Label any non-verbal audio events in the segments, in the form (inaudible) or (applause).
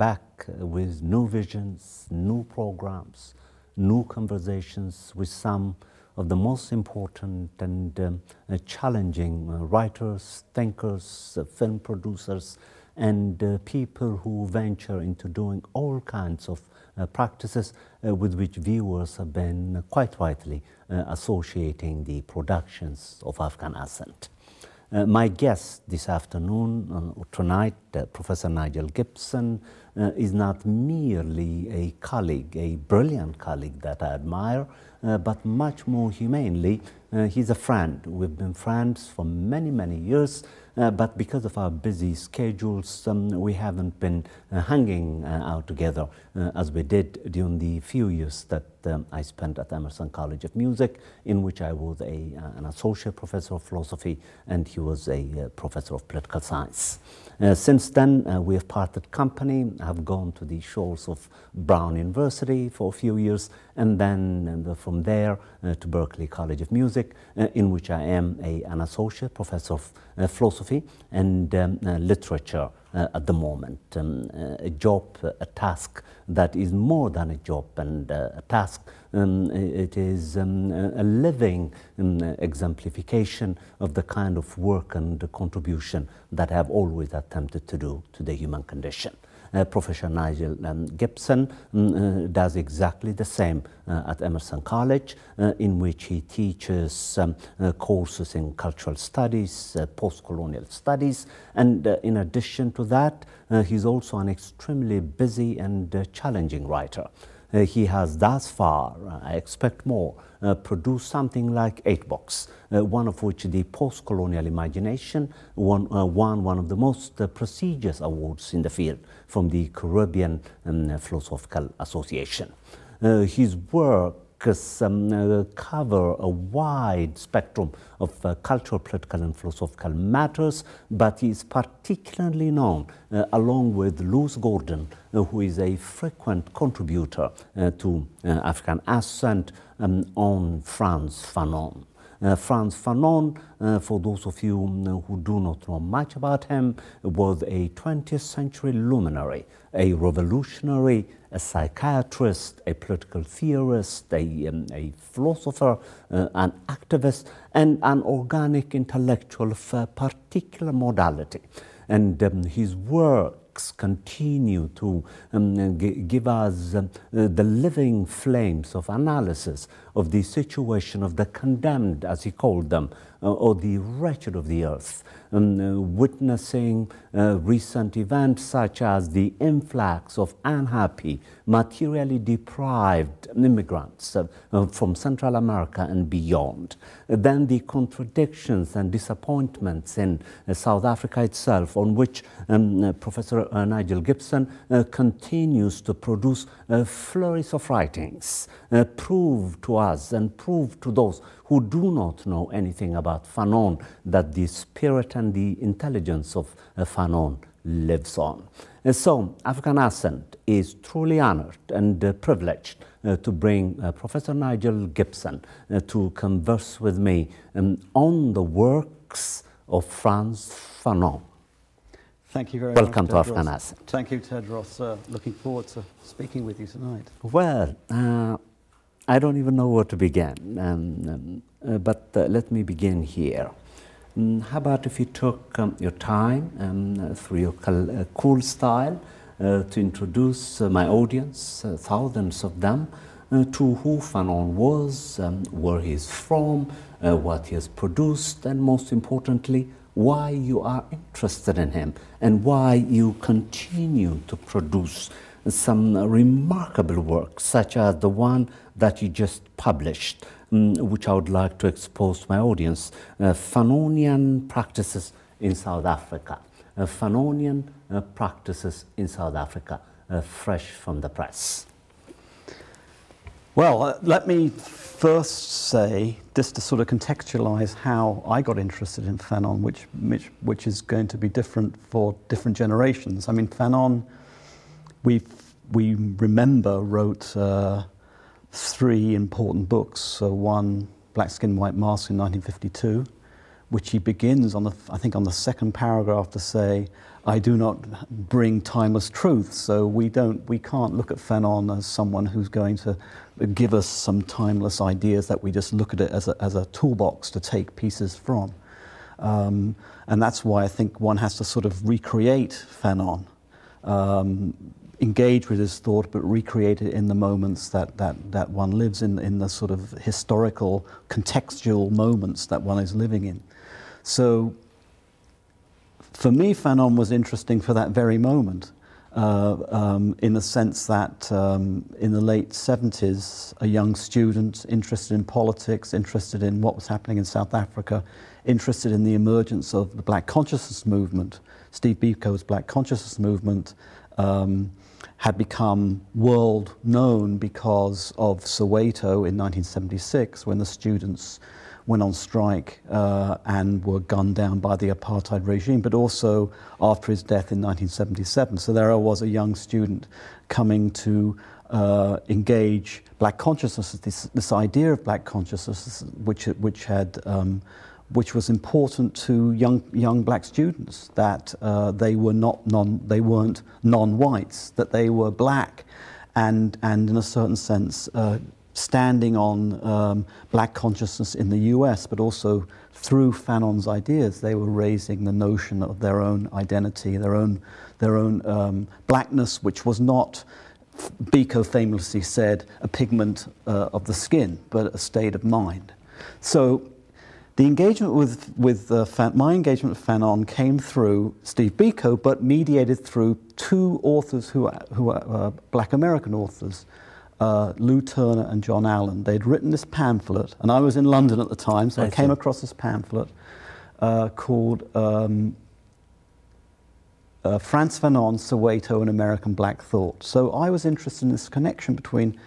back with new visions, new programs, new conversations with some of the most important and um, uh, challenging uh, writers, thinkers, uh, film producers, and uh, people who venture into doing all kinds of uh, practices uh, with which viewers have been quite rightly associating the productions of African Ascent. Uh, my guest this afternoon, uh, tonight, uh, Professor Nigel Gibson, is not merely a colleague, a brilliant colleague that I admire, but much more humanely, he's a friend. We've been friends for many, many years. Uh, but because of our busy schedules, um, we haven't been uh, hanging uh, out together uh, as we did during the few years that um, I spent at Emerson College of Music, in which I was a, uh, an associate professor of philosophy and he was a uh, professor of political science. Since then, we have parted company. I have gone to the shores of Brown University for a few years, and then and from there to Berklee College of Music, in which I am a, an associate professor of philosophy and um, literature uh, at the moment. Um, uh, a job, a task that is more than a job and uh, a task. Um, it is um, a living um, exemplification of the kind of work and contribution that I have always attempted to do to the human condition. Uh, Professor Nigel um, Gibson um, uh, does exactly the same uh, at Emerson College, in which he teaches um, courses in cultural studies, post-colonial studies, and in addition to that, he's also an extremely busy and challenging writer. Uh, he has thus far, uh, I expect more, uh, produced something like eight books, one of which the post-colonial imagination won, won one of the most prestigious awards in the field from the Caribbean um, Philosophical Association. his work um, uh, cover a wide spectrum of uh, cultural, political, and philosophical matters, but is particularly known, uh, along with Lewis Gordon, who is a frequent contributor to African Ascent um, on Frantz Fanon. Uh, Frantz Fanon, uh, for those of you um, who do not know much about him, was a 20th century luminary, a revolutionary, a psychiatrist, a political theorist, a, um, a philosopher, uh, an activist, and an organic intellectual of a particular modality. And um, his work continue to um, give us um, uh, the living flames of analysis of the situation of the condemned, as he called them, uh, or the wretched of the earth, um, uh, witnessing uh, recent events such as the influx of unhappy, materially deprived immigrants uh, uh, from Central America and beyond. then the contradictions and disappointments in South Africa itself, on which um, Professor Nigel Gibson continues to produce a flourish of writings, prove to us and prove to those who do not know anything about Fanon that the spirit and the intelligence of uh, Fanon lives on. And so African Ascent is truly honored and uh, privileged uh, to bring uh, Professor Nigel Gibson uh, to converse with me um, on the works of Frantz Fanon. Thank you very Welcome much. Welcome to African Ascent. Thank you, Tedros. Uh, looking forward to speaking with you tonight. Well, I don't even know where to begin, um, um, uh, but uh, let me begin here. Um, how about if you took um, your time um, through your uh, cool style uh, to introduce uh, my audience, uh, thousands of them, to who Fanon was, um, where he's from, what he has produced, and most importantly, why you are interested in him and why you continue to produce some remarkable works, such as the one that you just published, um, which I would like to expose to my audience, uh, Fanonian practices in South Africa. Uh, Fanonian uh, practices in South Africa, uh, fresh from the press. Well, uh, let me first say, just to sort of contextualize how I got interested in Fanon, which, which, which is going to be different for different generations. I mean, Fanon, we we remember, wrote uh, three important books. So one, Black Skin, White Mask in 1952, which he begins on the, I think on the second paragraph to say, I do not bring timeless truth. So we don't, we can't look at Fanon as someone who's going to give us some timeless ideas that we just look at it as a, as a toolbox to take pieces from. Um, and that's why I think one has to sort of recreate Fanon, um, engage with his thought, but recreate it in the moments that, that, that one lives in, in the sort of historical, contextual moments that one is living in. So for me, Fanon was interesting for that very moment. Uh, um, in the sense that um, in the late 70s, a young student interested in politics, interested in what was happening in South Africa, interested in the emergence of the Black Consciousness movement, Steve Biko's Black Consciousness movement, um, had become world known because of Soweto in 1976 when the students went on strike uh, and were gunned down by the apartheid regime, but also after his death in 1977. So there I was a young student coming to uh, engage black consciousness, this, this idea of black consciousness, which, which had um, which was important to young, young black students, that uh, they, were not non, they weren't non-whites, that they were black, and, and in a certain sense, uh, standing on um, black consciousness in the US, but also through Fanon's ideas, they were raising the notion of their own identity, their own, their own um, blackness, which was not, Biko famously said, a pigment uh, of the skin, but a state of mind. So the engagement with, with uh, Fan, my engagement with Fanon came through Steve Biko, but mediated through two authors who, who are uh, black American authors, uh, Lou Turner and John Alan. They'd written this pamphlet, and I was in London at the time, so I, I came across this pamphlet uh, called um, uh, Frantz Fanon, Soweto, and American Black Thought. So I was interested in this connection between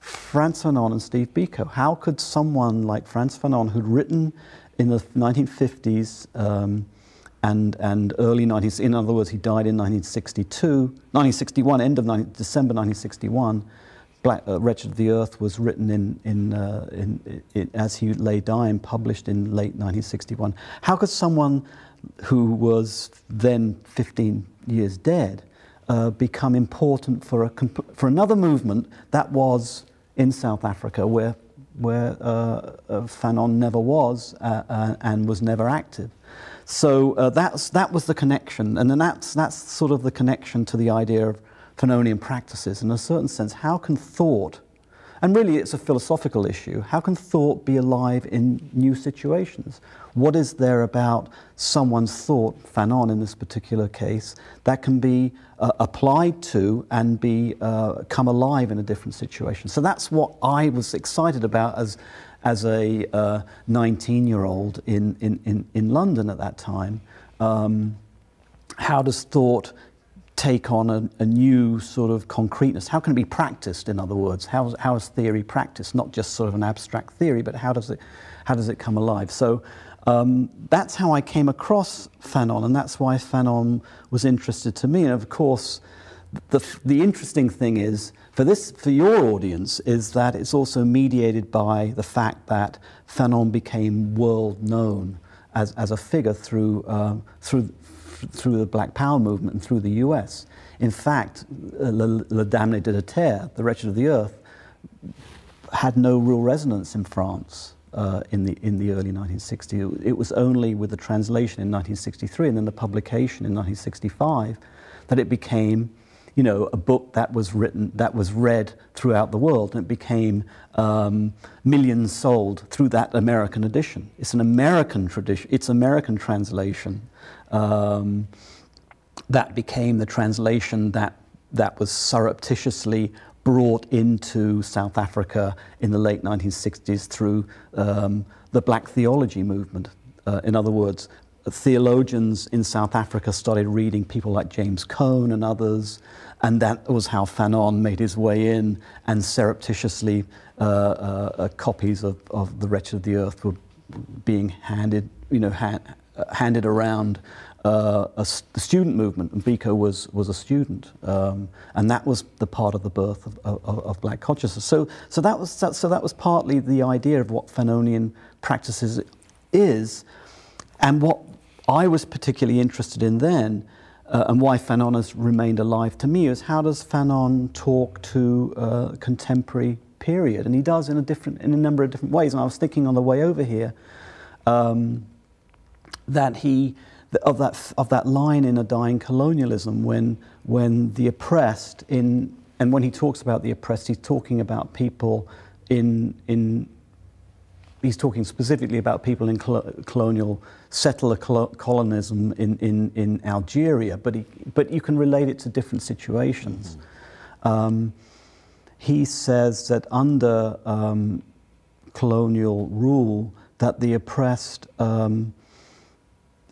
Frantz Fanon and Steve Biko. How could someone like Frantz Fanon, who'd written in the 1950s um, and, and early 90s, in other words, he died in 1962, 1961, end of 19, December 1961, Black, uh, Wretched of the Earth was written in, in, uh, in, in, as he lay dying, published in late 1961. How could someone who was then 15 years dead uh, become important for, a for another movement that was in South Africa where, where uh, uh, Fanon never was uh, and was never active? So that's, that was the connection, and then that's, that's sort of the connection to the idea of Fanonian practices. In a certain sense, how can thought, and really it's a philosophical issue, how can thought be alive in new situations? What is there about someone's thought, Fanon in this particular case, that can be uh, applied to and be uh, come alive in a different situation? So that's what I was excited about as, as a 19-year-old uh, in, in, in, in London at that time. Um, how does thought take on a, a, new sort of concreteness? How can it be practiced, in other words? How, how is theory practiced? Not just sort of an abstract theory, but how does it, how does it come alive? So um, that's how I came across Fanon, and that's why Fanon was interested to me. And of course, the, the interesting thing is, for, this, for your audience, is that it's also mediated by the fact that Fanon became world known as, as a figure through, uh, through, through the Black Power movement and through the US. In fact, uh, Le, Le Damné de la Terre, The Wretched of the Earth, had no real resonance in France uh, in, the, in the early 1960s. It was only with the translation in 1963 and then the publication in 1965 that it became you know, a book that was written, that was read throughout the world, and it became um, millions sold through that American edition. It's an American tradition, it's American translation um, that became the translation that, that was surreptitiously brought into South Africa in the late 1960s through um, the black theology movement. Uh, in other words, theologians in South Africa started reading people like James Cone and others, and that was how Fanon made his way in, and surreptitiously uh, uh, uh copies of, of The Wretched of the Earth were being handed, you know, ha handed around uh, a, the student movement, and Biko was, was a student, um, and that was the part of the birth of, of, of black consciousness. So, so, that was, that, so that was partly the idea of what Fanonian practices is, and what I was particularly interested in then, uh, and why Fanon has remained alive to me, is how does Fanon talk to uh, contemporary period? And he does in a different, in a number of different ways. And I was thinking on the way over here um, that he of that of that line in a dying colonialism when when the oppressed in and when he talks about the oppressed, he's talking about people in in he's talking specifically about people in colonial settler colonism in, in, in Algeria, but, he, but you can relate it to different situations. Mm-hmm. Um, he says that under um, colonial rule, that the oppressed, um,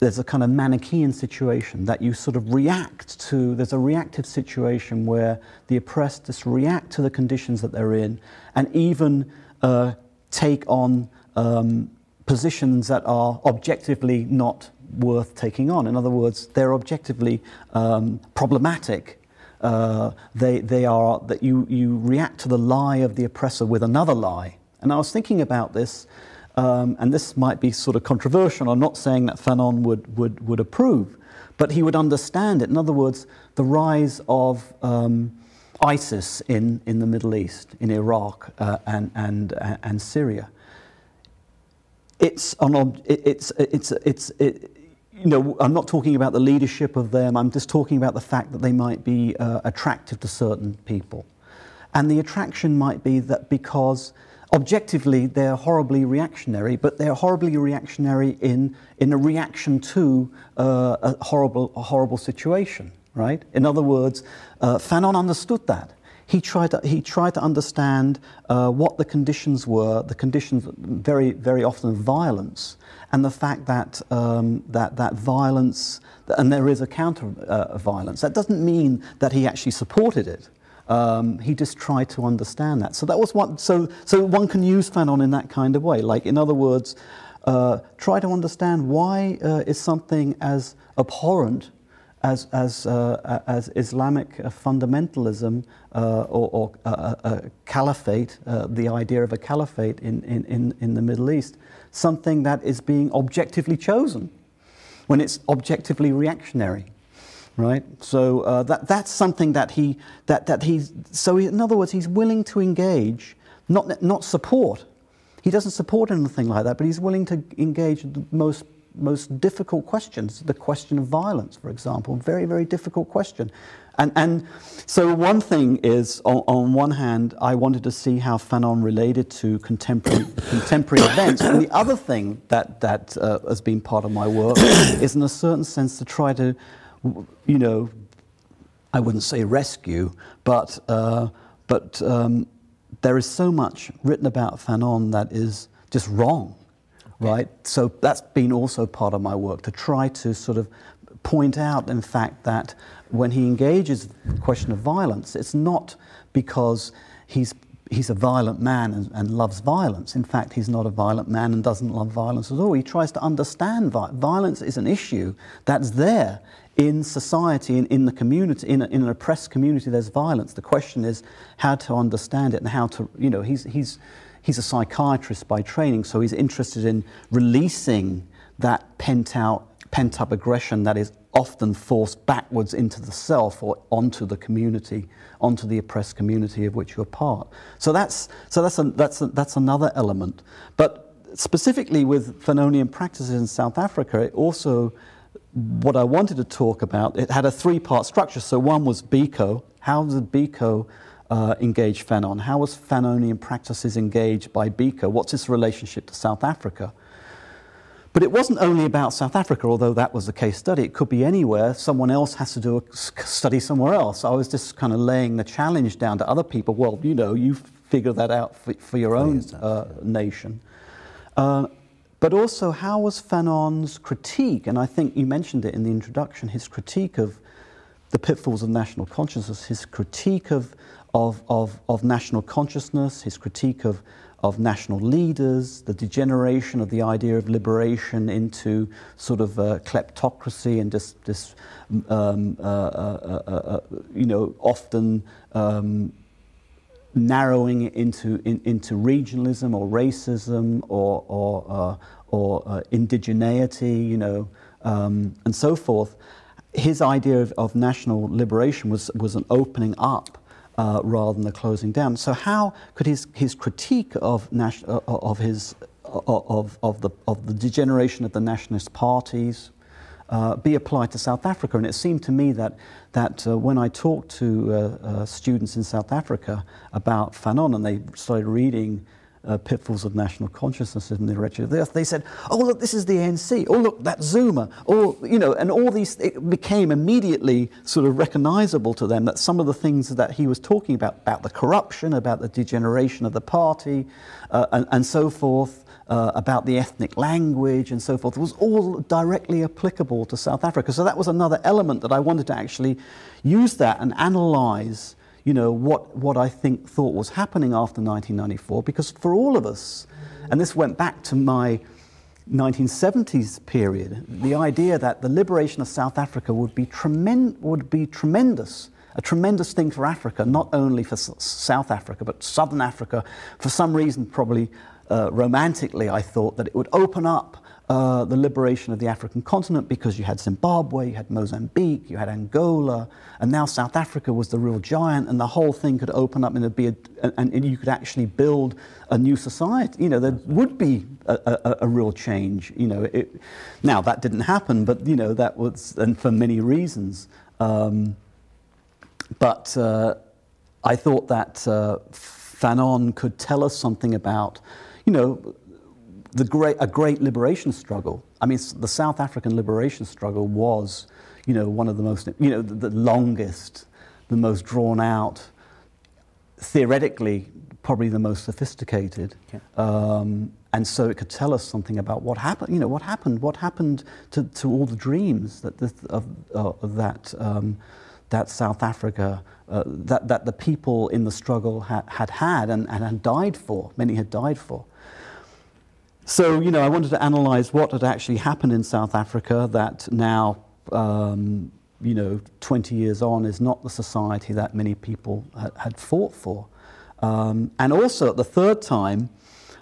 there's a kind of Manichaean situation that you sort of react to, there's a reactive situation where the oppressed just react to the conditions that they're in and even uh, take on um, positions that are objectively not worth taking on. In other words, they're objectively um, problematic. Uh, they, they are that you, you react to the lie of the oppressor with another lie. And I was thinking about this, um, and this might be sort of controversial. I'm not saying that Fanon would, would, would approve, but he would understand it. In other words, the rise of um, ISIS in, in the Middle East, in Iraq uh, and, and, uh, and Syria it's an it's it's it's it, you know I'm not talking about the leadership of them. I'm just talking about the fact that they might be uh, attractive to certain people, and the attraction might be that because objectively they're horribly reactionary, but they're horribly reactionary in in a reaction to uh, a horrible a horrible situation. Right. In other words, uh, Fanon understood that he tried to, he tried to understand uh, what the conditions were, the conditions very, very often of violence, and the fact that, um, that, that violence, and there is a counter uh, violence. That doesn't mean that he actually supported it. Um, he just tried to understand that. So that was one. So, so one can use Fanon in that kind of way. Like, in other words, uh, try to understand why uh, is something as abhorrent as, as, uh, as Islamic fundamentalism uh, or, or uh, a caliphate, uh, the idea of a caliphate in, in, in the Middle East, something that is being objectively chosen when it's objectively reactionary. Right, so uh, that, that's something that he that, that he's so in other words he's willing to engage, not not support. He doesn't support anything like that, but he's willing to engage the most most difficult questions. The question of violence, for example, very, very difficult question. And, and so one thing is, on, on one hand, I wanted to see how Fanon related to contemporary, contemporary events. And the other thing that, that uh, has been part of my work is, in a certain sense, to try to, you know, I wouldn't say rescue, but, uh, but um, there is so much written about Fanon that is just wrong right? So that's been also part of my work to try to sort of point out, in fact, that when he engages the question of violence, it's not because he's he's a violent man and, and, loves violence. In fact, he's not a violent man and doesn't love violence at all. He tries to understand vi- violence is an issue that's there in society, in, in the community, in, a, in, an oppressed community, there's violence. The question is how to understand it and how to, you know, he's, he's, he's a psychiatrist by training, so he's interested in releasing that pent out, pent up aggression that is often forced backwards into the self or onto the community, onto the oppressed community of which you're part. So that's, so that's, a, that's, a, that's another element. But specifically with Fanonian practices in South Africa, it also, what I wanted to talk about, it had a three part structure. So one was Biko. How did Biko uh, engage Fanon? How was Fanonian practices engaged by Biko? What's its relationship to South Africa? But it wasn't only about South Africa, although that was the case study. It could be anywhere. Someone else has to do a study somewhere else. I was just kind of laying the challenge down to other people. Well, you know, you figure that out for, for your own uh, nation. Uh, but also, how was Fanon's critique, and I think you mentioned it in the introduction, his critique of the pitfalls of national consciousness, his critique of of, of, of national consciousness, his critique of, of national leaders, the degeneration of the idea of liberation into sort of uh, kleptocracy and just this, um, uh, uh, uh, uh you know, often um, narrowing it into, in, into regionalism or racism or, or, uh, or indigeneity, you know, um, and so forth. His idea of, of, national liberation was, was an opening up uh, rather than the closing down. So how could his, his critique of, nation, of, his, of, of, the, of the degeneration of the nationalist parties, uh, be applied to South Africa. And it seemed to me that, that uh, when I talked to uh, uh students in South Africa about Fanon and they started reading uh, Pitfalls of National Consciousness in the Wretched of the Earth, they said, oh, look, this is the ANC. Oh, look, that's Zuma. Or, you know, and all these, it became immediately sort of recognizable to them that some of the things that he was talking about, about the corruption, about the degeneration of the party, uh, and, and so forth, uh, about the ethnic language and so forth was all directly applicable to South Africa. So that was another element that I wanted to actually use that and analyze, you know, what, what I think thought was happening after 1994, because for all of us, and this went back to my 1970s period, the idea that the liberation of South Africa would be, tremen- would be tremendous a tremendous thing for Africa, not only for S- South Africa, but Southern Africa. For some reason, probably uh, romantically, I thought that it would open up uh, the liberation of the African continent because you had Zimbabwe, you had Mozambique, you had Angola, and now South Africa was the real giant, and the whole thing could open up and, be a, and, and you could actually build a new society. You know, there would be a, a, a real change. You know, it, now that didn't happen, but you know that was, and for many reasons. Um, but uh, I thought that uh, Fanon could tell us something about you know, the great, a great liberation struggle. I mean, the South African liberation struggle was, you know, one of the most, you know, the, the longest, the most drawn out, theoretically, probably the most sophisticated. Yeah. Um, and so it could tell us something about what happened, you know, what happened, what happened to, to all the dreams that this, of, uh, that, um, that South Africa uh, that, that the people in the struggle ha- had had and, and had died for, many had died for. So, you know, I wanted to analyze what had actually happened in South Africa that now, um, you know, 20 years on is not the society that many people had, had fought for. Um, and also at the third time,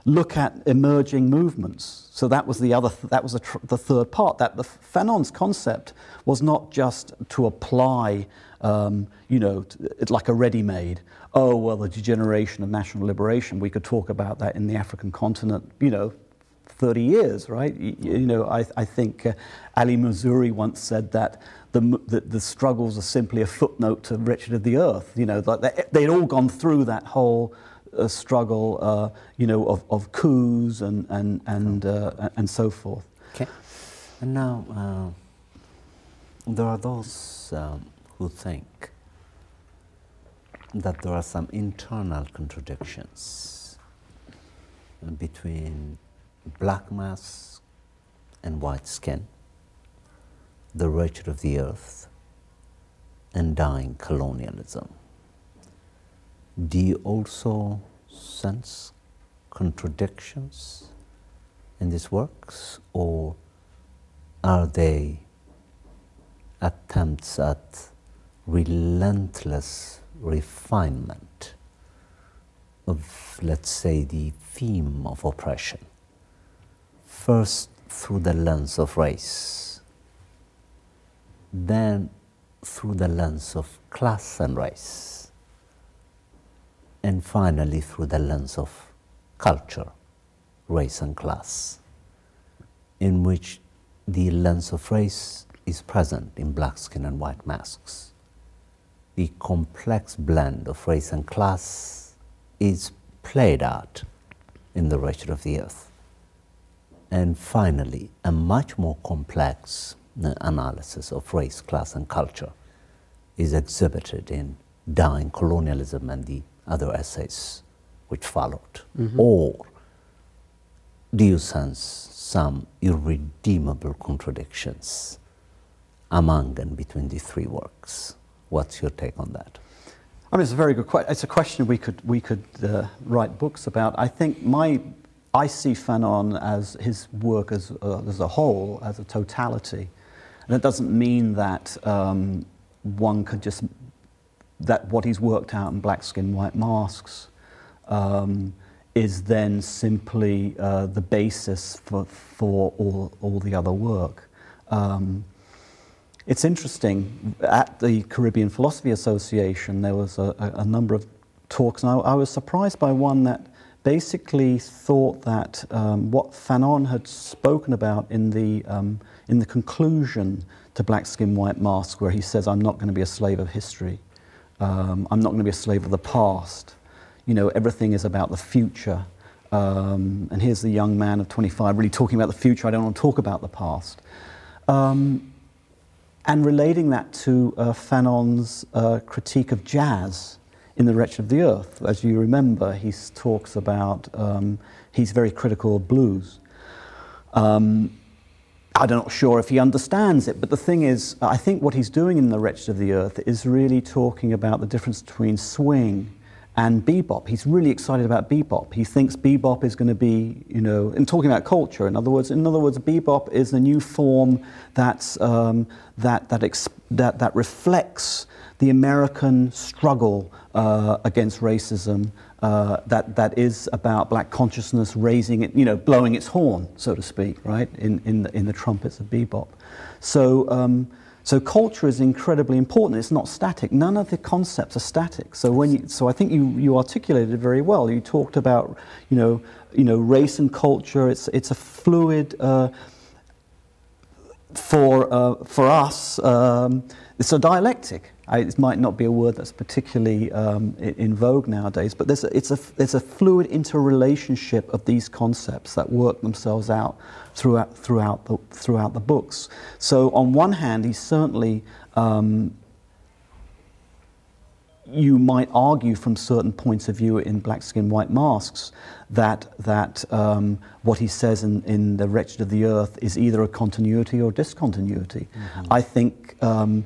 look at emerging movements. So that was the other, th- that was the third part, that the Fanon's concept was not just to apply, um, you know, like a ready-made, oh, well, the degeneration of national liberation, we could talk about that in the African continent, you know, 30 years, right? You, you know, I, I think uh, Ali Mazrui once said that the, the, the, struggles are simply a footnote to Wretched of the Earth. You know, like they, they'd all gone through that whole uh, struggle, uh, you know, of, of coups and, and, and, uh, and so forth. Okay. And now, uh, there are those um, who think that there are some internal contradictions between black mask and white skin, the wretched of the earth, and dying colonialism. Do you also sense contradictions in these works, or are they attempts at relentless refinement of, let's say, the theme of oppression? First through the lens of race, then through the lens of class and race, and finally through the lens of culture, race and class, in which the lens of race is present in black skin and white masks. The complex blend of race and class is played out in the wretched of the earth. And finally, a much more complex uh, analysis of race, class, and culture is exhibited in Dying Colonialism and the other essays which followed. Mm-hmm. Or do you sense some irredeemable contradictions among and between the three works? What's your take on that? I mean, it's a very good question. It's a question we could, we could uh, write books about. I think my I see Fanon as his work as, uh, as a whole, as a totality. And that doesn't mean that um, one could just, that what he's worked out in Black Skin, White Masks um, is then simply uh, the basis for, for all, all the other work. Um, it's interesting, at the Caribbean Philosophy Association, there was a, a, a number of talks, and I, I, was surprised by one that basically thought that um, what Fanon had spoken about in the, um, in the conclusion to Black Skin, White Mask, where he says, I'm not going to be a slave of history, um, I'm not going to be a slave of the past. You know, everything is about the future. Um, and here's the young man of 25 really talking about the future. I don't want to talk about the past. Um, and relating that to uh, Fanon's uh, critique of jazz in The Wretched of the Earth. As you remember, he talks about, um, he's very critical of blues. Um, I'm not sure if he understands it, but the thing is, I think what he's doing in The Wretched of the Earth is really talking about the difference between swing and bebop. He's really excited about bebop. He thinks bebop is going to be, you know, in talking about culture. In other words, in other words, bebop is the new form that's, um, that, that, that, that reflects the American struggle uh, against racism. Uh, that, that is about black consciousness raising it, you know, blowing its horn, so to speak, right, in, in, the, in the trumpets of bebop. So, um, so culture is incredibly important. It's not static. None of the concepts are static. So when you, so I think you, you articulated it very well. You talked about you know you know race and culture. It's it's a fluid. Uh, for uh, for us, um, it's a dialectic. I, it might not be a word that's particularly um, in, vogue nowadays, but there's a, it's a, there's a fluid interrelationship of these concepts that work themselves out throughout, throughout, the, throughout the books. So, on one hand, he's certainly, um, you might argue from certain points of view in Black Skin, White Masks that, that um, what he says in, in The Wretched of the Earth is either a continuity or discontinuity. Mm-hmm. I think. Um,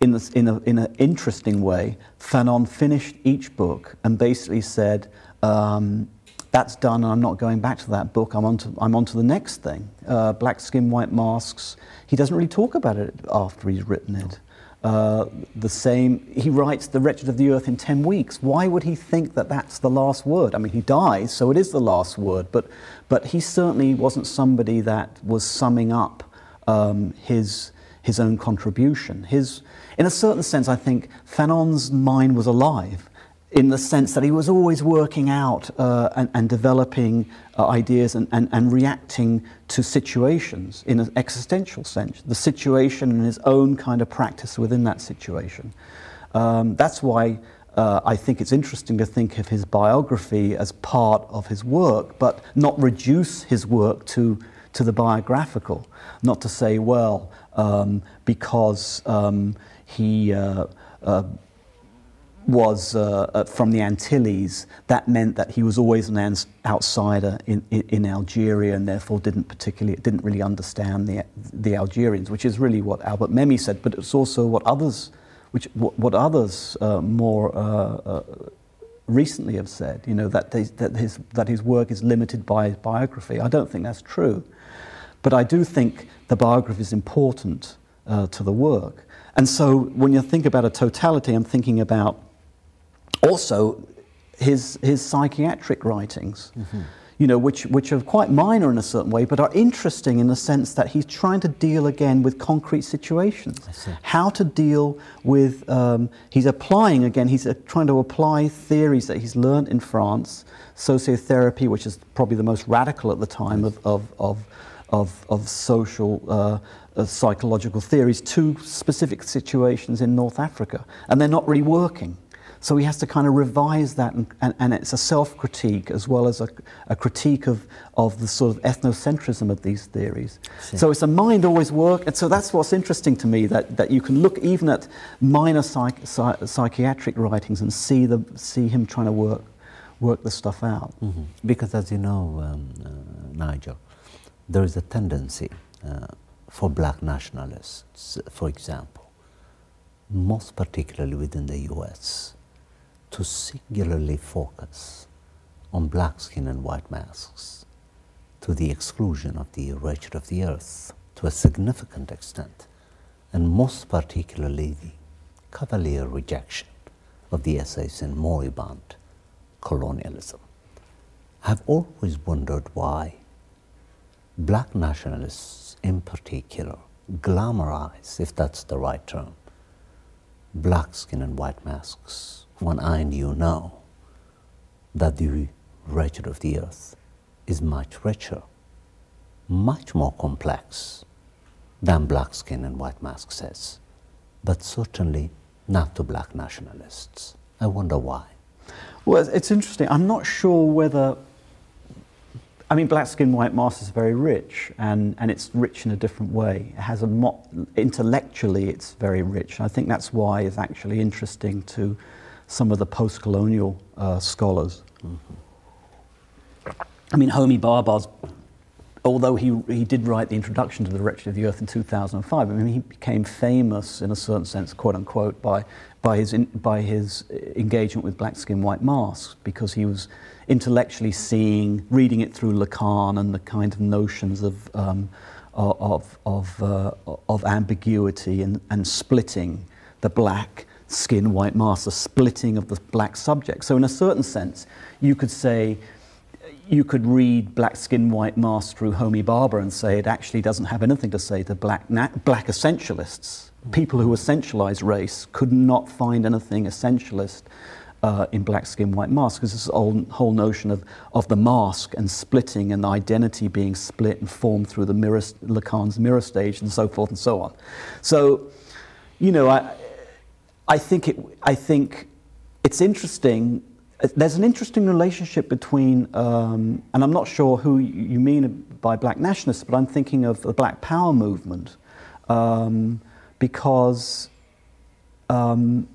in, this, in, a, in an interesting way, Fanon finished each book and basically said, um, that's done and I'm not going back to that book. I'm on to, I'm on to the next thing. Uh, Black Skin, White Masks. He doesn't really talk about it after he's written it. Uh, the same, he writes The Wretched of the Earth in 10 weeks. Why would he think that that's the last word? I mean, he dies, so it is the last word, but, but he certainly wasn't somebody that was summing up um, his, his own contribution. His, in a certain sense, I think Fanon's mind was alive in the sense that he was always working out uh, and, and, developing uh, ideas and, and, and, reacting to situations in an existential sense, the situation and his own kind of practice within that situation. Um, that's why uh, I think it's interesting to think of his biography as part of his work, but not reduce his work to, to the biographical. Not to say, well, um, because um, he uh, uh, was uh, uh, from the Antilles, that meant that he was always an outsider in, in, in, Algeria and therefore didn't particularly, didn't really understand the, the Algerians, which is really what Albert Memmi said, but it's also what others, which, what, what others uh, more uh, uh, recently have said, you know, that, they, that, his, that his work is limited by his biography. I don't think that's true. But I do think the biography is important uh, to the work. And so when you think about a totality, I'm thinking about also his, his psychiatric writings, mm-hmm. you know, which, which are quite minor in a certain way, but are interesting in the sense that he's trying to deal again with concrete situations. How to deal with, um, he's applying again, he's uh, trying to apply theories that he's learned in France, sociotherapy, which is probably the most radical at the time of, of, of, of, of social uh, uh, psychological theories, to specific situations in North Africa. And they're not really working. So he has to kind of revise that, and, and, and it's a self critique as well as a, a, critique of, of the sort of ethnocentrism of these theories. So it's a mind always work, and so that's what's interesting to me that, that you can look even at minor psych, psych, psychiatric writings and see, the, see him trying to work, work the stuff out. Mm-hmm. Because as you know, um, uh, Nigel, there is a tendency uh, for black nationalists, for example, most particularly within the US, to singularly focus on black skin and white masks to the exclusion of the wretched of the earth to a significant extent, and most particularly the cavalier rejection of the essays in moribund colonialism. I've always wondered why black nationalists in particular glamorize, if that's the right term, black skin and white masks when I you know that the wretched of the earth is much richer, much more complex than black skin and white mask says, but certainly not to black nationalists. I wonder why. Well, it's interesting. I'm not sure whether. I mean, black skin, white mask is very rich, and, and it's rich in a different way. It has a mo- intellectually, it's very rich. I think that's why it's actually interesting to some of the post-colonial uh, scholars. Mm-hmm. I mean, Homi Bhabha's although he, he did write the introduction to the Wretched of the Earth in 2005, I mean, he became famous in a certain sense, quote unquote, by, by, his, in, by his engagement with black skin, white masks, because he was intellectually seeing, reading it through Lacan and the kind of notions of, um, of, of, uh, of ambiguity and, and splitting the black skin, white mask, the splitting of the black subject. So, in a certain sense, you could say you could read Black Skin, White Mask through Homi Bhabha and say it actually doesn't have anything to say to black, na- black essentialists. People who essentialize race could not find anything essentialist uh, in Black Skin, White Mask, because this whole, whole notion of, of the mask and splitting and the identity being split and formed through the mirror, Lacan's mirror stage and so forth and so on. So, you know, I, I, think, it, I think it's interesting there's an interesting relationship between, um, and I'm not sure who you mean by black nationalists, but I'm thinking of the Black Power movement, um, because, um,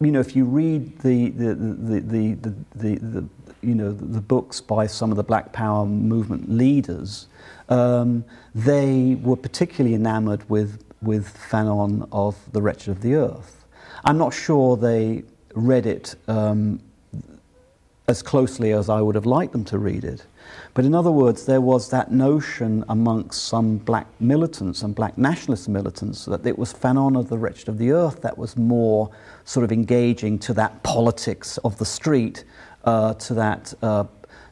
you know, if you read the the, the, the, the, the, the you know the books by some of the Black Power movement leaders, um, they were particularly enamored with with Fanon of The Wretched of the Earth. I'm not sure they read it um, as closely as I would have liked them to read it. But in other words, there was that notion amongst some black militants and black nationalist militants that it was Fanon of the Wretched of the Earth that was more sort of engaging to that politics of the street, uh, to that. Uh,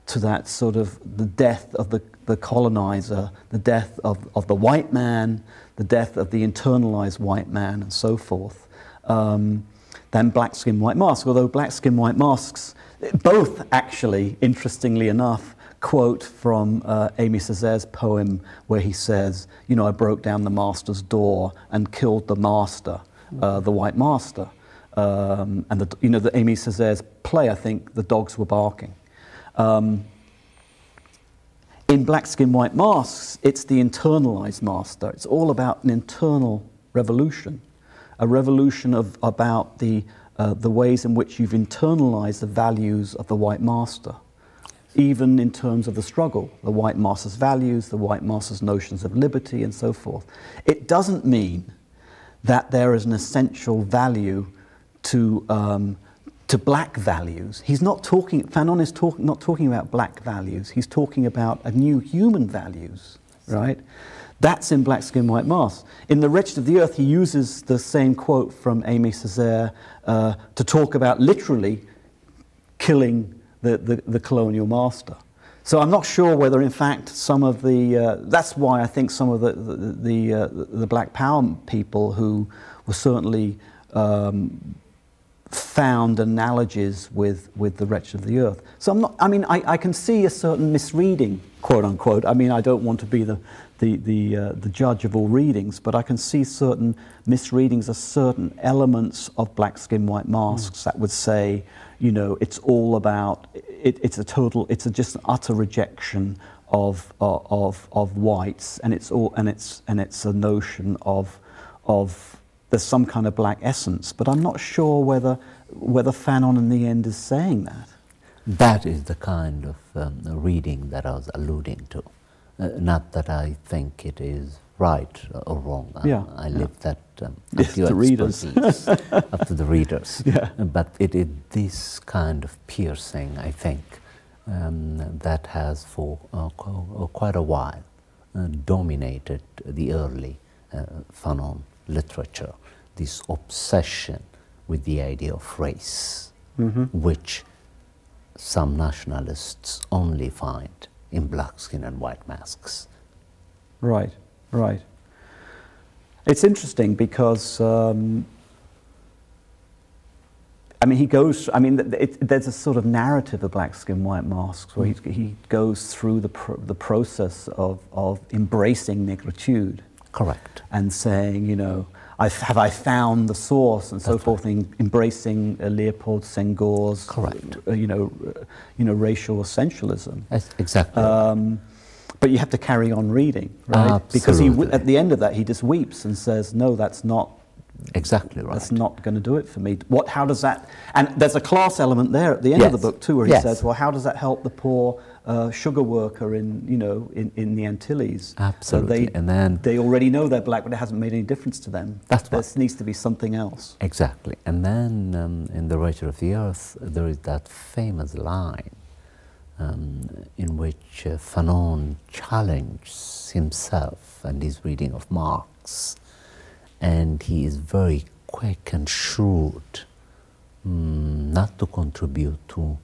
to that sort of the death of the, the colonizer, the death of, of the white man, the death of the internalized white man, and so forth. Um, than black skin, white mask. Although black skin, white masks, both actually, interestingly enough, quote from uh, Aimé Césaire's poem where he says, You know, I broke down the master's door and killed the master, uh, the white master. Um, and, the, you know, the Aimé Césaire's play, I think, the dogs were barking. Um, in Black Skin, White Masks, it's the internalized master. It's all about an internal revolution a revolution of, about the, uh, the ways in which you've internalized the values of the white master, even in terms of the struggle, the white master's values, the white master's notions of liberty, and so forth. It doesn't mean that there is an essential value to, um, to black values. He's not talking, Fanon is talk, not talking about black values, he's talking about a new human values, right? That's in Black Skin, White Mask. In The Wretched of the Earth, he uses the same quote from Aimé Césaire uh, to talk about literally killing the, the, the, colonial master. So I'm not sure whether, in fact, some of the, uh, that's why I think some of the, the, the, uh, the Black Power people who were certainly um, found analogies with, with the wretched of the earth. So I'm not, I mean, I, I can see a certain misreading, quote unquote. I mean, I don't want to be the, the, the, uh, the judge of all readings, but I can see certain misreadings of certain elements of black skin, white masks mm. that would say, you know, it's all about, it, it's a total, it's a, just an utter rejection of, uh, of, of whites, and it's, all, and, it's, and it's a notion of, of there's some kind of black essence, but I'm not sure whether, whether Fanon in the end is saying that. That is the kind of um, reading that I was alluding to. Uh, not that I think it is right or wrong. Yeah, I, I yeah. leave that um, (laughs) up to the readers. (laughs) up to the readers. Yeah. But it is this kind of piercing, I think, um, that has for uh, quite a while uh, dominated the early uh, Fanon literature, this obsession with the idea of race, mm-hmm. which some nationalists only find in black skin and white masks. Right, right. It's interesting because um, I mean, he goes. I mean, it, there's a sort of narrative of black skin, white masks, where he, he goes through the pro, the process of of embracing negritude. Correct. And saying, you know, I've, I found the source and so That's forth, in, embracing uh, Leopold Senghor's, Correct. Uh, you know, uh, you know, racial essentialism. Yes, exactly. Um, but you have to carry on reading, right? Absolutely. Because he, at the end of that, he just weeps and says, "No, that's not exactly right. That's not going to do it for me. What? How does that? And there's a class element there at the end yes. of the book too, where he yes. says, "Well, how does that help the poor uh, sugar worker in you know in, in the Antilles? Absolutely. So they, and then they already know they're black, but it hasn't made any difference to them. That's there right. needs to be something else. Exactly. And then um, in the Wretched of the Earth, there is that famous line. Um, in which uh, Fanon challenges himself and his reading of Marx, and he is very quick and shrewd mm, not to contribute to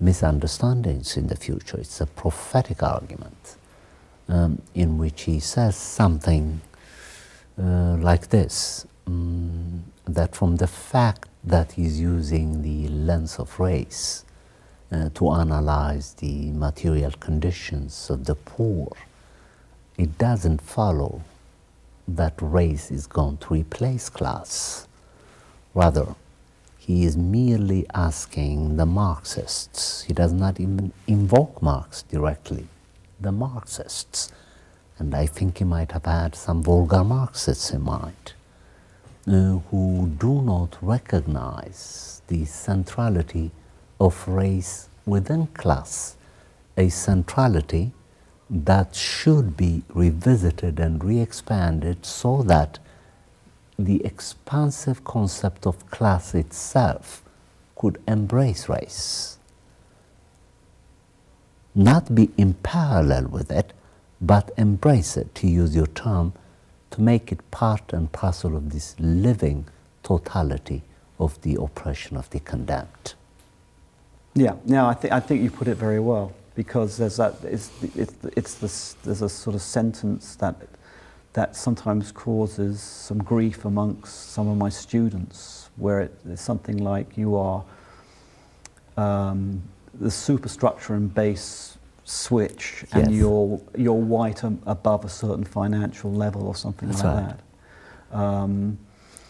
misunderstandings in the future. It's a prophetic argument um, in which he says something uh, like this um, that from the fact that he's using the lens of race uh, to analyze the material conditions of the poor, it doesn't follow that race is going to replace class. Rather, he is merely asking the Marxists, he does not even invoke Marx directly, the Marxists, and I think he might have had some vulgar Marxists in mind, uh, who do not recognize the centrality of race within class, a centrality that should be revisited and re-expanded so that the expansive concept of class itself could embrace race. Not be in parallel with it, but embrace it, to use your term, to make it part and parcel of this living totality of the oppression of the condemned. Yeah, no, I, th- I think you put it very well because there's that it's, it's, it's this, there's a sort of sentence that that sometimes causes some grief amongst some of my students where it, it's something like you are um, the superstructure and base switch and you're you're white above a certain financial level or something That's like right. that um,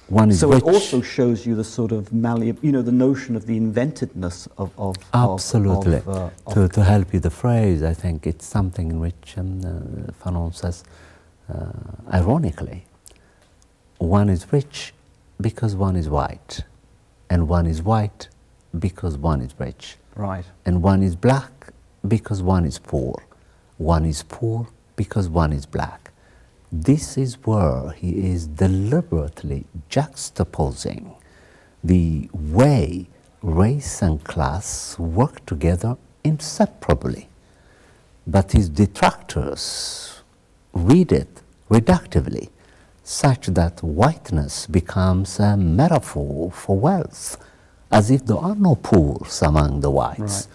One is so rich. it also shows you the sort of malleable, you know, the notion of the inventedness of, of Absolutely. Of, uh, of- to, to help you the phrase, I think it's something in which um, uh, Fanon says, uh, ironically, one is rich because one is white, and one is white because one is rich, right. and one is black because one is poor, one is poor because one is black. This is where he is deliberately juxtaposing the way race and class work together inseparably. But his detractors read it reductively, such that whiteness becomes a metaphor for wealth, as if there are no poors among the whites.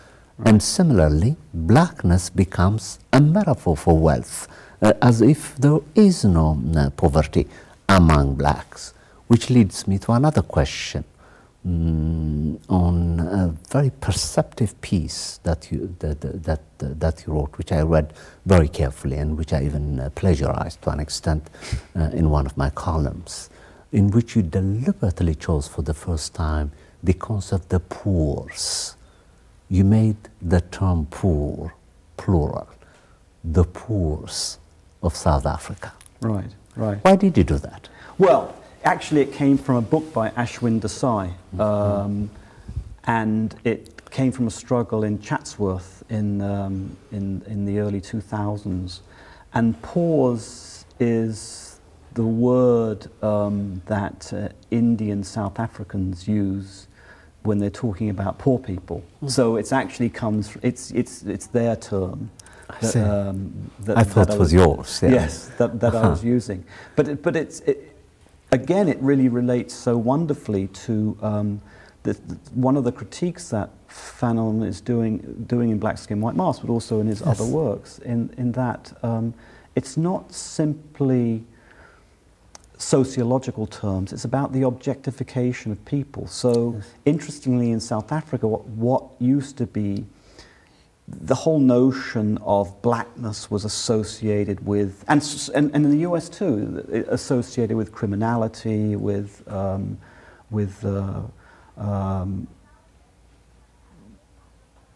And similarly, blackness becomes a metaphor for wealth, uh, as if there is no uh, poverty among blacks. Which leads me to another question mm, on a very perceptive piece that you, that, that, that you wrote, which I read very carefully and which I even uh, plagiarized to an extent uh, in one of my columns, in which you deliberately chose for the first time the concept the poors you made the term poor plural, the poors of South Africa. Right, right. Why did you do that? Well, actually, it came from a book by Ashwin Desai, um, and it came from a struggle in Chatsworth in, um, in, in the early 2000s. And poors is the word um, that uh, Indian South Africans use when they're talking about poor people. So it's actually comes, it's, it's, it's their term. I see. um, that, I thought that it was yours, yeah. Yes, that, that I was using. But, it, but it's, it, again, it really relates so wonderfully to um, the the, one of the critiques that Fanon is doing, doing in Black Skin, White Mask, but also in his yes. other works, in, in that um, it's not simply sociological terms, it's about the objectification of people. So, yes. interestingly, in South Africa, what, what used to be the whole notion of blackness was associated with, and, and, and in the US too, associated with criminality, with, um, with, uh, um,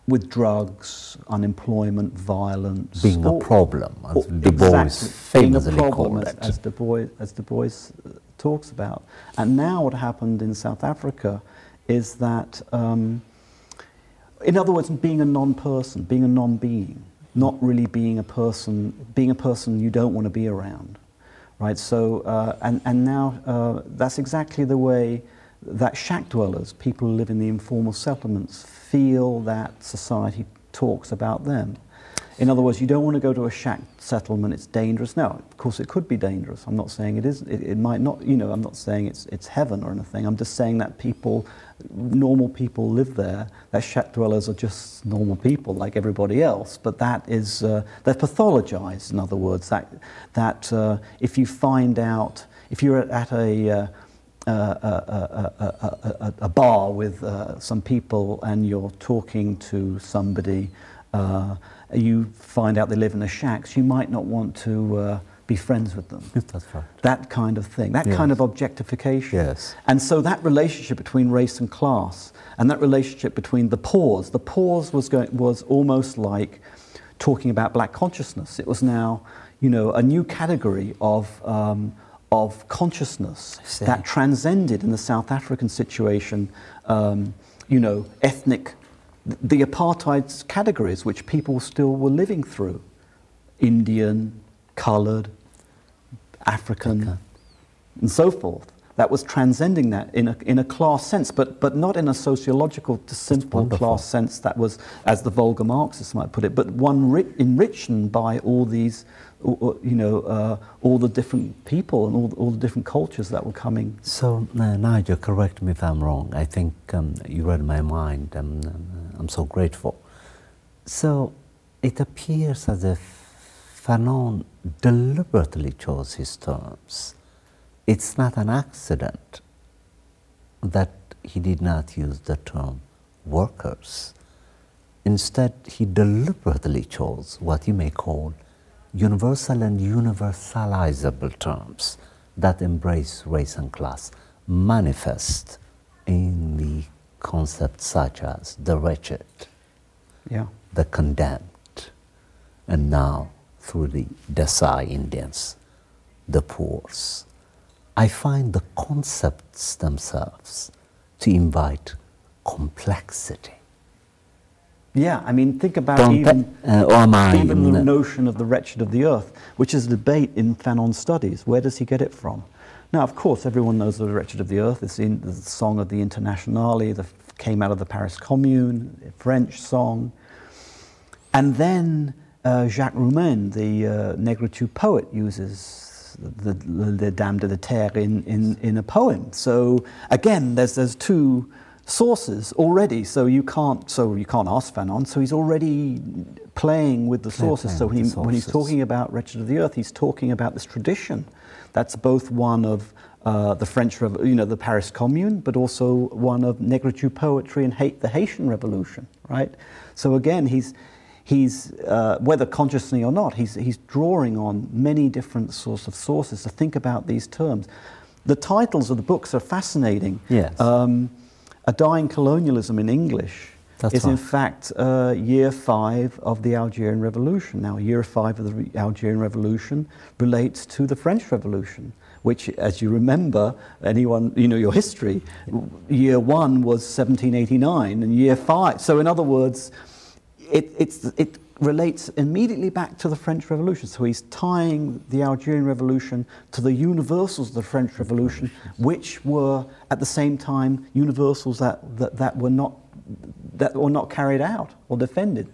with drugs, unemployment, violence. Being a problem, as Du Bois exactly, famously being a problem, as, as, Du Bois, as Du Bois uh, talks about. And now what happened in South Africa is that um, in other words, being a non-person, being a non-being, not really being a person, being a person you don't want to be around, right? So, uh, and, and now uh, that's exactly the way that shack dwellers, people who live in the informal settlements, feel that society talks about them. In other words, you don't want to go to a shack settlement, it's dangerous. Now, of course, it could be dangerous. I'm not saying it is, it, it might not, you know, I'm not saying it's, it's heaven or anything. I'm just saying that people normal people live there. Their shack dwellers are just normal people like everybody else, but that is, uh, they're pathologized, in other words, that, that uh, if you find out, if you're at a, uh, a, a, a, a, bar with uh, some people and you're talking to somebody, uh, you find out they live in the shacks, you might not want to uh, be friends with them. Yes, that's right. That kind of thing, that yes. kind of objectification. Yes. And so that relationship between race and class, and that relationship between the poors, the poors was, going, was almost like talking about black consciousness. It was now, you know, a new category of, um, of consciousness that transcended in the South African situation, um, you know, ethnic, the apartheid categories which people still were living through. Indian, coloured, African, and so forth. That was transcending that in a, in a class sense, but, but not in a sociological, simple class sense that was, as the vulgar Marxists might put it, but one ri- enriched by all these, you know, uh, all the different people and all, all the different cultures that were coming. So, uh, Nigel, correct me if I'm wrong. I think um, you read my mind. I'm, I'm so grateful. So, it appears as if Fanon deliberately chose his terms. It's not an accident that he did not use the term workers. Instead, he deliberately chose what you may call universal and universalizable terms that embrace race and class, manifest in the concepts such as the wretched, yeah. the condemned, and now through the Desai Indians, the poors. I find the concepts themselves to invite complexity. Yeah, I mean, think about Don't even, uh, even the notion of the wretched of the earth, which is a debate in Fanon studies. Where does he get it from? Now, of course, everyone knows the wretched of the earth. It's in the song of the Internationale, that came out of the Paris Commune, a French song. And then uh, Jacques Roumain, the uh, Negritude poet, uses the, the, the Damnés de la Terre in, in, in a poem. So again, there's, there's two sources already, so you can't, so you can't ask Fanon, so he's already playing with the sources. So when, he, when he's talking about Wretched of the Earth, he's talking about this tradition that's both one of uh, the French, you know, the Paris Commune, but also one of Negritude poetry and hate, the Haitian Revolution, right? So again, he's, he's, uh, whether consciously or not, he's, he's drawing on many different sorts of sources to think about these terms. The titles of the books are fascinating. Yes. Um, a Dying Colonialism in English That's is right. in fact uh, year five of the Algerian Revolution. Now, year five of the Algerian Revolution relates to the French Revolution which, as you remember, anyone, you know, your history, year one was 1789 and year five. So, in other words, it, it relates immediately back to the French Revolution. So he's tying the Algerian Revolution to the universals of the French Revolution, which were at the same time universals that, that, that, were, not, that were not carried out or defended.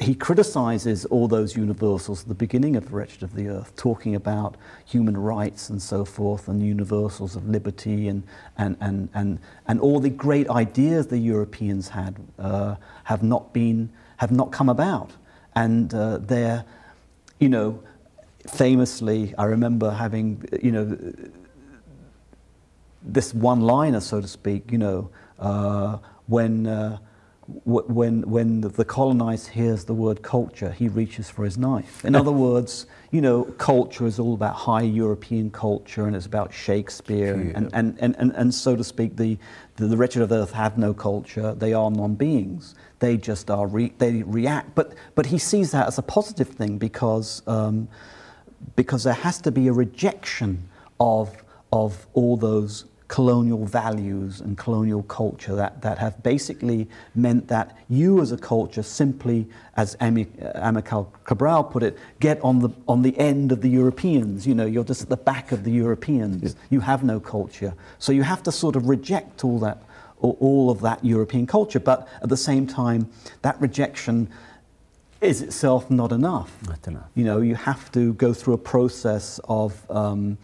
he criticizes all those universals at the beginning of The Wretched of the Earth, talking about human rights and so forth, and universals of liberty and, and, and, and, and all the great ideas the Europeans had uh, have, not been, have not come about. And uh, they're, you know, famously, I remember having, you know, this one liner, so to speak, you know, uh, when uh, when, when the colonized hears the word culture, he reaches for his knife. In other (laughs) words, you know, culture is all about high European culture and it's about Shakespeare. And, and, and, and, and, so to speak, the, the, the wretched of earth have no culture. They are non beings. They just are, re, they react. But, but he sees that as a positive thing because, um, because there has to be a rejection of, of all those colonial values and colonial culture that, that have basically meant that you as a culture simply, as Amilcar Cabral put it, get on the, on the end of the Europeans. You know, you're just at the back of the Europeans. Yeah. You have no culture. So you have to sort of reject all that, all of that European culture. But at the same time, that rejection is itself not enough. Not enough. You know, you have to go through a process of um,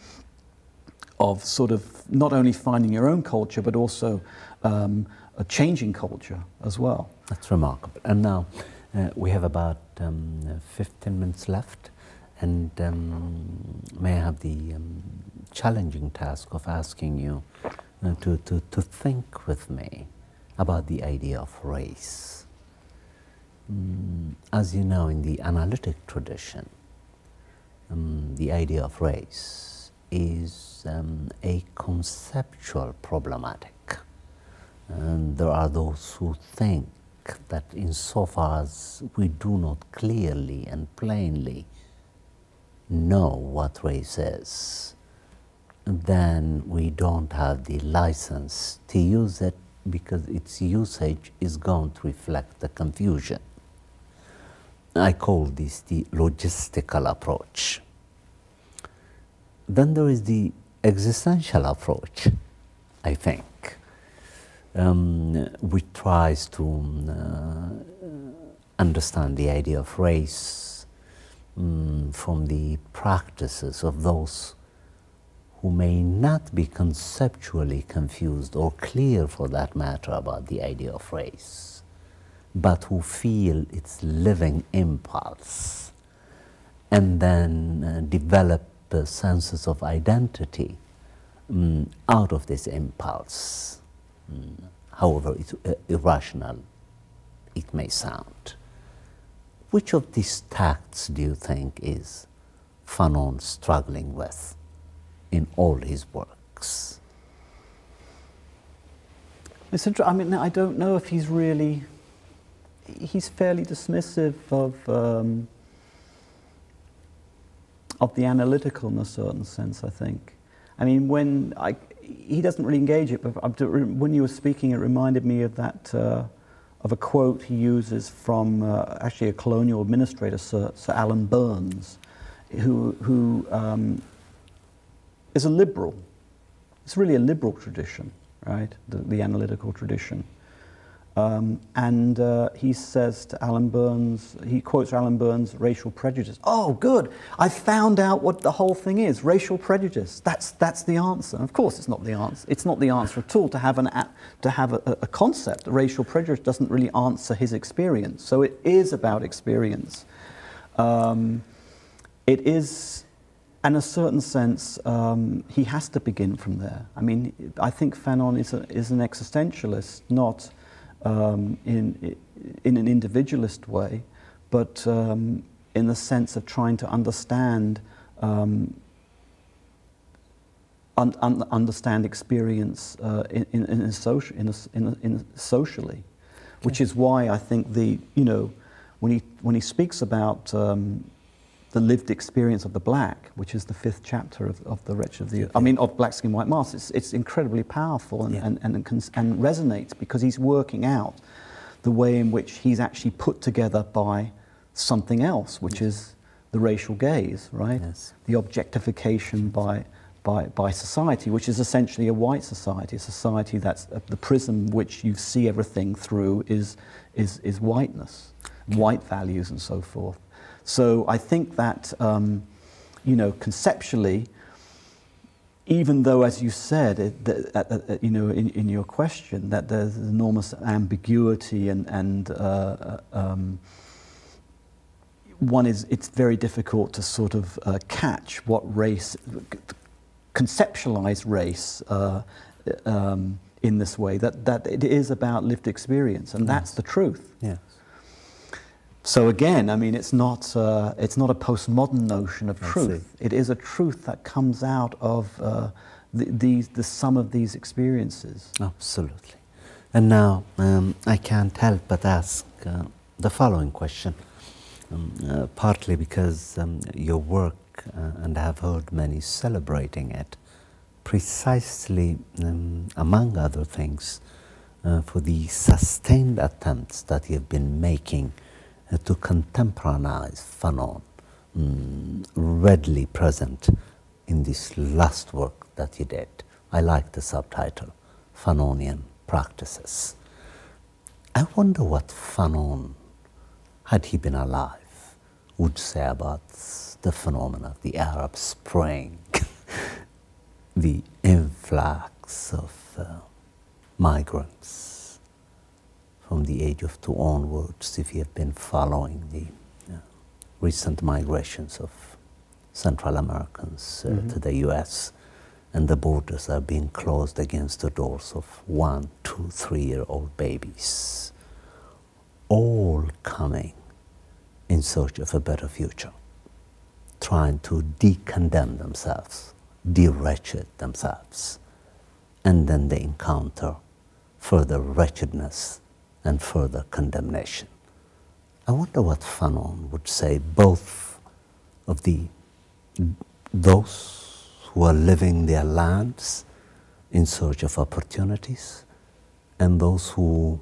of sort of not only finding your own culture, but also um, a changing culture as well. That's remarkable. And now uh, we have about um, 15 minutes left, and um, may I have the um, challenging task of asking you uh, to, to, to think with me about the idea of race. Mm, as you know, in the analytic tradition, um, the idea of race is um, a conceptual problematic. And there are those who think that insofar as we do not clearly and plainly know what race is, then we don't have the license to use it because its usage is going to reflect the confusion. I call this the logistical approach. Then there is the existential approach, I think, um, which tries to um, uh, understand the idea of race um, from the practices of those who may not be conceptually confused or clear for that matter about the idea of race, but who feel its living impulse and then uh, develop senses of identity um, out of this impulse, um, however uh, irrational it may sound. Which of these tacts do you think is Fanon struggling with in all his works? It's I mean, I don't know if he's really. He's fairly dismissive of um, of the analytical in a certain sense, I think. I mean, when I, he doesn't really engage it, but when you were speaking, it reminded me of that, uh, of a quote he uses from uh, actually a colonial administrator, Sir, Sir Alan Burns, who, who um, is a liberal. It's really a liberal tradition, right? The, the analytical tradition. Um, and uh, he says to Alan Burns, he quotes Alan Burns' racial prejudice. Oh, good. I found out what the whole thing is racial prejudice. That's, that's the answer. of course, it's not the answer. It's not the answer at all to have, an, to have a, a concept. Racial prejudice doesn't really answer his experience. So it is about experience. Um, it is, in a certain sense, um, he has to begin from there. I mean, I think Fanon is, a, is an existentialist, not um, in, in an individualist way, but um, in the sense of trying to understand um, un, un, understand experience uh, in, in, in, a social, in, a, in, a, in socially, okay. which is why I think the you know when he when he speaks about um, the lived experience of the black, which is the fifth chapter of, of the Wretched of the, Earth, I mean, of Black Skin, White Mask. It's, it's incredibly powerful and, yeah. and, and, and resonates because he's working out the way in which he's actually put together by something else, which is the racial gaze, right? Yes. The objectification by, by, by society, which is essentially a white society, a society that's uh, the prism which you see everything through is, is, is whiteness. white values and so forth. So I think that, um, you know, conceptually, even though, as you said, it, that, uh, uh, you know, in, in, your question, that there's enormous ambiguity and, and uh, uh um, one is, it's very difficult to sort of uh, catch what race, conceptualize race uh, um, in this way, that, that it is about lived experience, and yes. that's the truth. Yes. So again, I mean, it's not, uh, it's not a postmodern notion of truth. It is a truth that comes out of uh, the, these, the sum of these experiences. Absolutely. And now um, I can't help but ask uh, the following question, um, uh, partly because um, your work, uh, and I have heard many celebrating it, precisely, um, among other things, uh, for the sustained attempts that you've been making to contemporarize Fanon, um, readily present in this last work that he did. I like the subtitle, Fanonian Practices. I wonder what Fanon, had he been alive, would say about the phenomenon of the Arab Spring, (laughs) the influx of uh, migrants from the age of two onwards, if you have been following the uh, recent migrations of Central Americans uh, mm-hmm. to the US, and the borders are being closed against the doors of one, two, three year old babies, all coming in search of a better future, trying to decondemn themselves, de-wretched themselves, and then they encounter further wretchedness and further condemnation. I wonder what Fanon would say both of the those who are living their lives in search of opportunities and those who,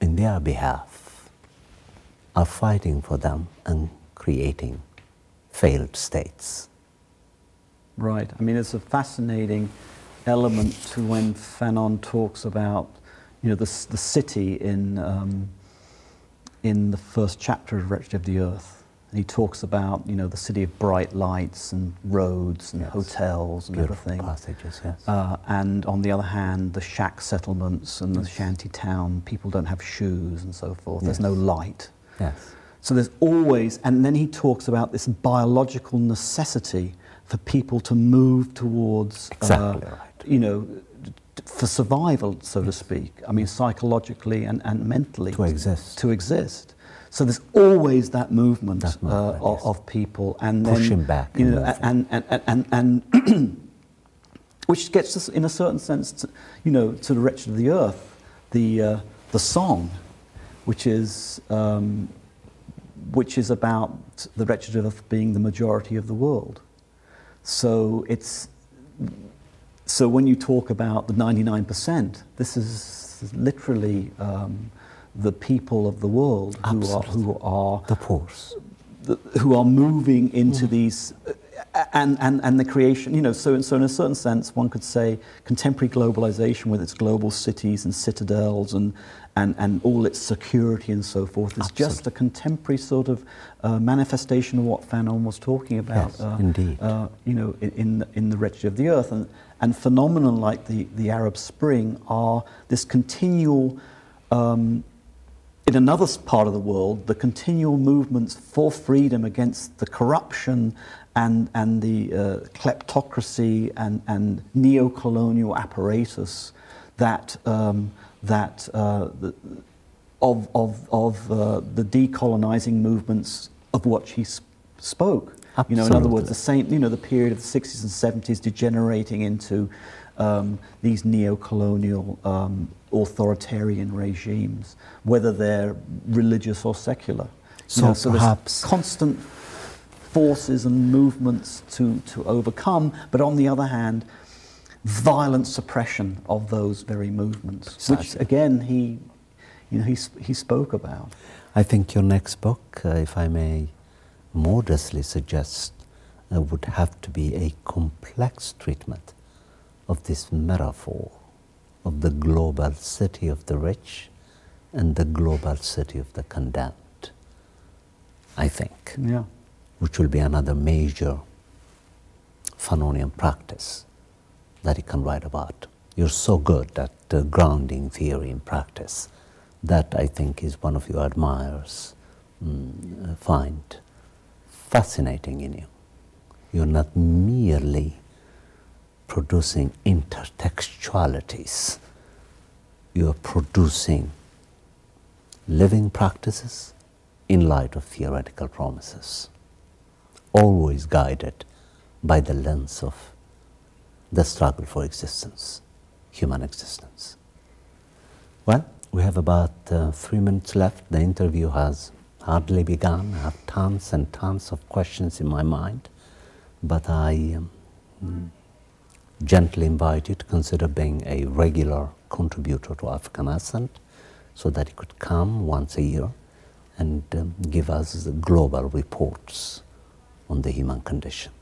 in their behalf, are fighting for them and creating failed states. Right. I mean, it's a fascinating element to when Fanon talks about you know, the, the city in, um, in the first chapter of Wretched of the Earth. And he talks about, you know, the city of bright lights and roads and yes. hotels and Beautiful everything. passages, yes. Uh, and on the other hand, the shack settlements and yes. the shanty town, people don't have shoes and so forth. Yes. There's no light. Yes. So there's always, and then he talks about this biological necessity for people to move towards, exactly uh, right. you know, for survival, so to speak. I mean, psychologically and, and mentally. To exist. To exist. So there's always that movement, that movement uh, yes. of, people, and pushing then, back, you know, and and and and, and (clears throat) which gets us, in a certain sense, to, you know, to the wretched of the earth, the uh, the song, which is um, which is about the wretched earth being the majority of the world. So it's so when you talk about the 99%, this is literally um, the people of the world who are, who are the poor, who are moving into mm. these and, and, and the creation, you know, so, so in a certain sense, one could say contemporary globalization with its global cities and citadels and, and, and all its security and so forth is Absolutely. just a contemporary sort of uh, manifestation of what Fanon was talking about. Yes, uh, indeed. Uh, you know, in, in the wretched of the earth. And, and phenomena like the, the Arab Spring are this continual um, in another part of the world, the continual movements for freedom against the corruption and, and the uh, kleptocracy and, and neo-colonial apparatus that, um, that uh, the, of, of, of uh, the decolonizing movements of which he sp spoke. Absolutely. You know, in other words, the same, you know, the period of the 60s and 70s degenerating into um, these neo-colonial um, authoritarian regimes, whether they're religious or secular. So, know, so perhaps constant forces and movements to, to overcome, but on the other hand, violent suppression of those very movements, which again he, you know, he, he spoke about. I think your next book, uh, if I may modestly suggests uh, would have to be a complex treatment of this metaphor of the global city of the rich and the global city of the condemned. I think, Yeah. which will be another major Fanonian practice that he can write about. You're so good at uh, grounding theory in practice. That I think is one of your admirers mm, uh, find fascinating in you. You're not merely producing intertextualities, you're producing living practices in light of theoretical promises, always guided by the lens of the struggle for existence, human existence. Well, we have about uh, three minutes left. The interview has hardly begun. I have tons and tons of questions in my mind, but I um, gently invite you to consider being a regular contributor to African Ascent so that you could come once a year and um, give us global reports on the human condition.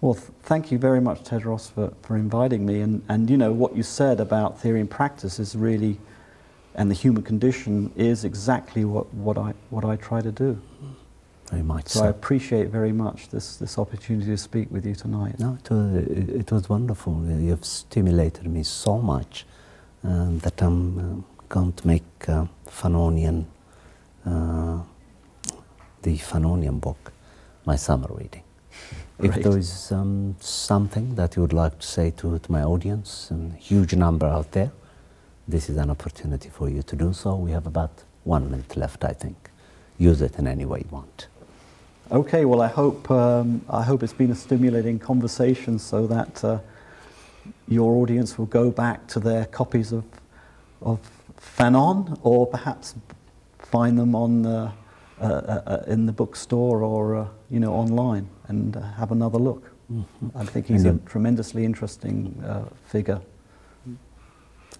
Well, th- thank you very much, Teodros, for, for inviting me. And, and you know, what you said about theory and practice is really, and the human condition is exactly what, what, I, what I try to do. Very much So, so. I appreciate very much this, this opportunity to speak with you tonight. No, it was, it, was wonderful. You've stimulated me so much um, that I'm uh, going to make uh, Fanonian, uh, the Fanonian book, my summer reading. If there is um, something that you would like to say to, to my audience, a huge number out there, this is an opportunity for you to do so. We have about one minute left, I think. Use it in any way you want. Okay, well, I hope, um, I hope it's been a stimulating conversation so that uh, your audience will go back to their copies of, of Fanon or perhaps find them on, uh, uh, uh, in the bookstore or uh, you know, online and uh, have another look. I think he's a And you- tremendously interesting uh, figure.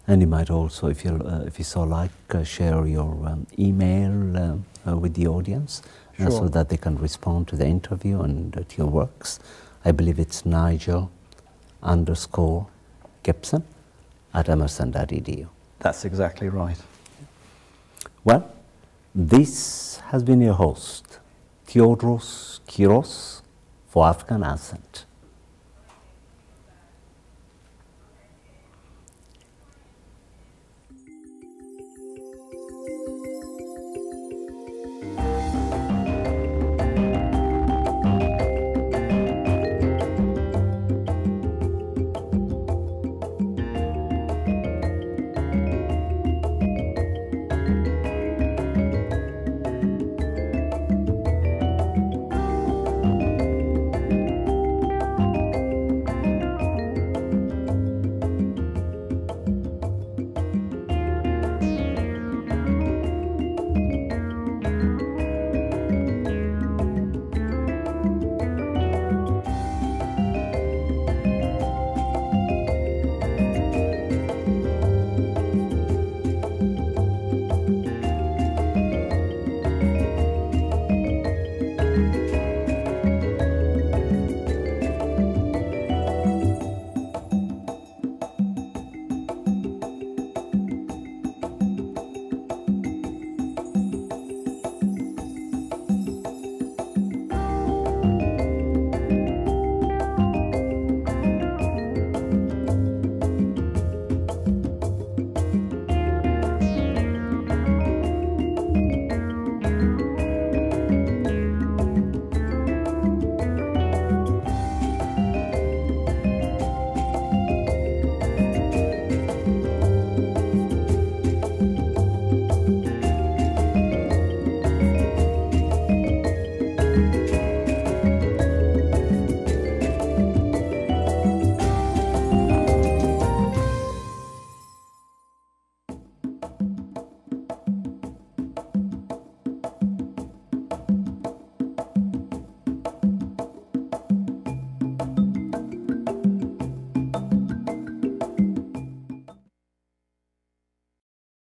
And you might also, if you uh, if you so like, uh, share your um, email uh, uh, with the audience, uh, so that they can respond to the interview and uh, to your works. I believe it's Nigel underscore Gibson at emerson.edu. That's exactly right. Well, this has been your host, Teodros Kiros, for African Ascent.